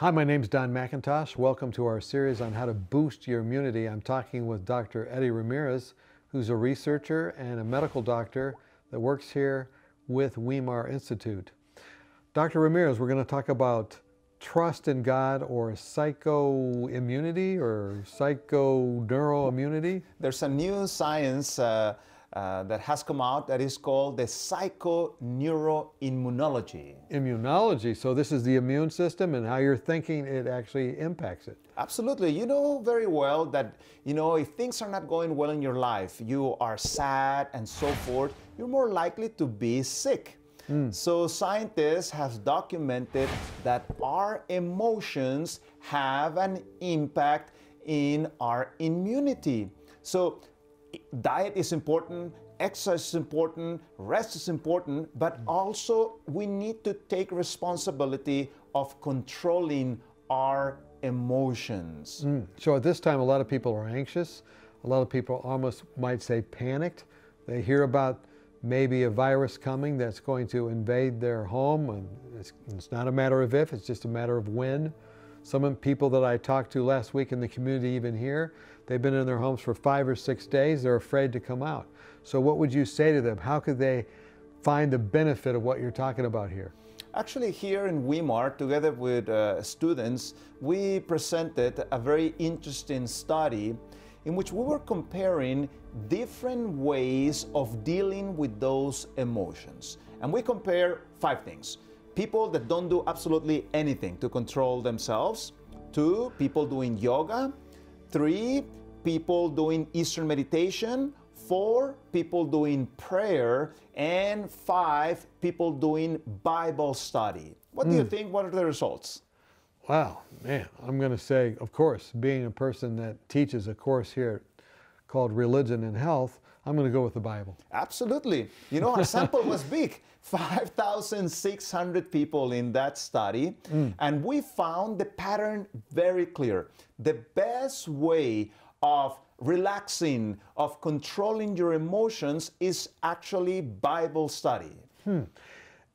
Hi, my name is Don McIntosh. Welcome to our series on how to boost your immunity. I'm talking with Dr. Eddie Ramirez, who's a researcher and a medical doctor that works here with Weimar Institute. Dr. Ramirez, we're going to talk about trust in God or psychoimmunity or psychoneuroimmunity. There's a new science uh, uh, that has come out that is called the psychoneuroimmunology. Immunology. So this is the immune system and how you're thinking it actually impacts it. Absolutely. You know very well that, you know, if things are not going well in your life, you are sad and so forth, you're more likely to be sick. Mm. So scientists have documented that our emotions have an impact in our immunity. So diet is important, exercise is important, rest is important, but also we need to take responsibility of controlling our emotions. Mm. So at this time, a lot of people are anxious. A lot of people almost might say panicked. They hear about maybe a virus coming that's going to invade their home. And it's, it's not a matter of if, it's just a matter of when. Some of people that I talked to last week in the community, even here, they've been in their homes for five or six days. They're afraid to come out. So, what would you say to them? How could they find the benefit of what you're talking about here? Actually, here in Weimar, together with uh, students, we presented a very interesting study in which we were comparing different ways of dealing with those emotions. And we compare five things people that don't do absolutely anything to control themselves, two, people doing yoga, three, people doing Eastern meditation, four, people doing prayer, and five, people doing Bible study. What mm. do you hmm. think? What are the results? Wow, man, I'm going to say, of course, being a person that teaches a course here called Religion and Health, I'm going to go with the Bible. Absolutely. You know, our sample was big 5,600 people in that study. Mm. And we found the pattern very clear. The best way of relaxing, of controlling your emotions is actually Bible study. Hmm.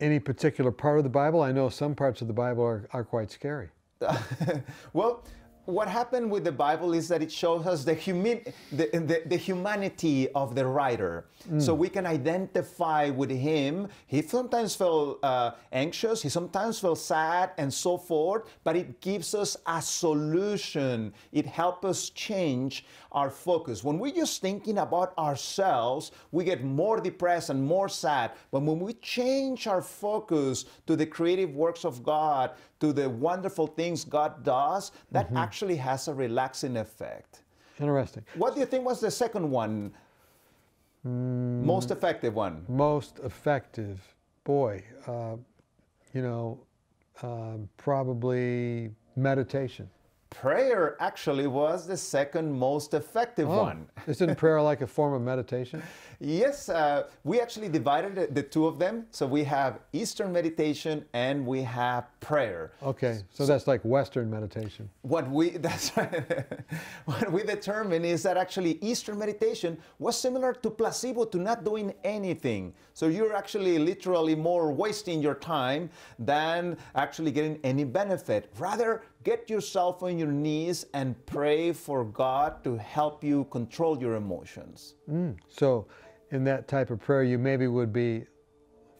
Any particular part of the Bible? I know some parts of the Bible are, are quite scary. well, what happened with the Bible is that it shows us the, humi- the, the, the humanity of the writer. Mm. So we can identify with him. He sometimes felt uh, anxious, he sometimes felt sad, and so forth, but it gives us a solution. It helps us change our focus. When we're just thinking about ourselves, we get more depressed and more sad. But when we change our focus to the creative works of God, to the wonderful things God does, that mm-hmm. Actually has a relaxing effect. Interesting. What do you think was the second one? Mm, most effective one? Most effective. Boy, uh, you know, uh, probably meditation prayer actually was the second most effective oh, one. isn't prayer like a form of meditation? Yes, uh, we actually divided the, the, two of them. So we have Eastern meditation and we have prayer. Okay, so, so that's like Western meditation. What we that's right. what we determined is that actually Eastern meditation was similar to placebo, to not doing anything. So you're actually literally more wasting your time than actually getting any benefit. Rather, get yourself on your knees and pray for God to help you control your emotions. Mm. So, in that type of prayer, you maybe would be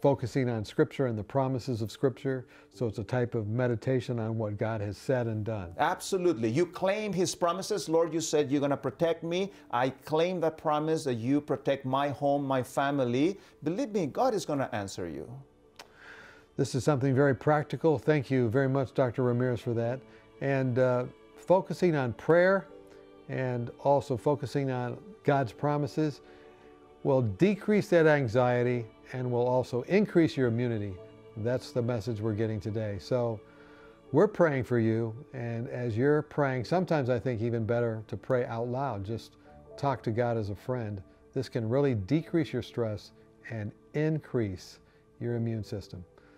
focusing on Scripture and the promises of Scripture. So it's a type of meditation on what God has said and done. Absolutely. You claim His promises. Lord, you said you're going to protect me. I claim that promise that you protect my home, my family. Believe me, God is going to answer you. This is something very practical. Thank you very much, Dr. Ramirez, for that. And uh, focusing on prayer and also focusing on God's promises will decrease that anxiety and will also increase your immunity. That's the message we're getting today. So we're praying for you. And as you're praying, sometimes I think even better to pray out loud. Just talk to God as a friend. This can really decrease your stress and increase your immune system.